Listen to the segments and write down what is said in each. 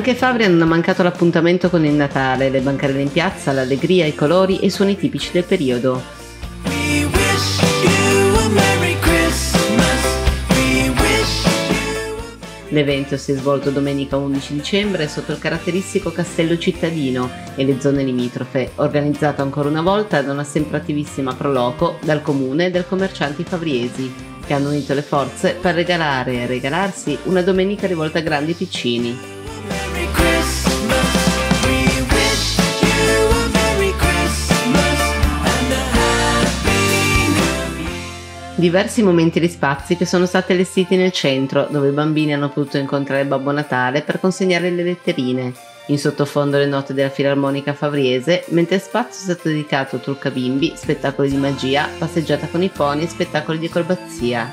Anche Fabri non ha mancato l'appuntamento con il Natale, le bancarelle in piazza, l'allegria, i colori e i suoni tipici del periodo. L'evento si è svolto domenica 11 dicembre sotto il caratteristico castello cittadino e le zone limitrofe, organizzato ancora una volta da una sempre attivissima Proloco dal comune e dai commercianti favriesi, che hanno unito le forze per regalare e regalarsi una domenica rivolta a grandi e piccini. Diversi momenti di spazi che sono stati allestiti nel centro, dove i bambini hanno potuto incontrare Babbo Natale per consegnare le letterine. In sottofondo le note della Filarmonica Favriese, mentre spazio è stato dedicato a trucca bimbi, spettacoli di magia, passeggiata con i pony e spettacoli di acrobazia.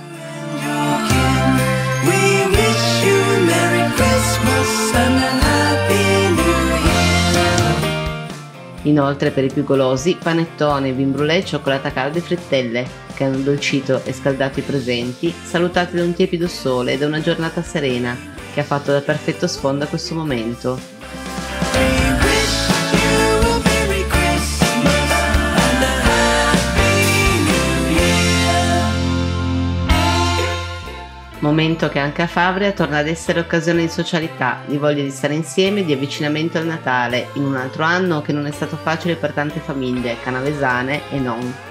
Inoltre per i più golosi, panettone, vin brûlé, cioccolata calda e frittelle, che hanno dolcito e scaldato i presenti, salutati da un tiepido sole e da una giornata serena, che ha fatto da perfetto sfondo a questo momento. Momento che anche a Fabria torna ad essere occasione di socialità, di voglia di stare insieme, di avvicinamento al Natale, in un altro anno che non è stato facile per tante famiglie, canavesane e non.